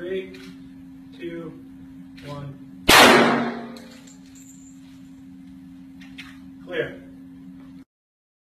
Three, two, one. Clear.